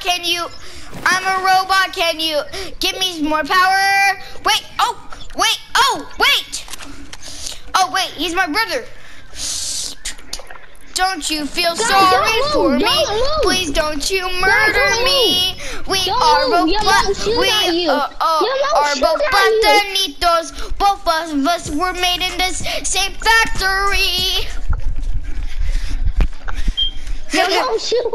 robot. Can you? I'm a robot. Can you give me more power? Wait. Oh. Wait. Oh. Wait. Oh wait. He's my brother. Don't you feel Guys, sorry don't for move, me? don't move. Please don't you murder don't me. We are robots. both we uh, uh, are both at platanitos. Both of us were made in this same factory. Your mom shoot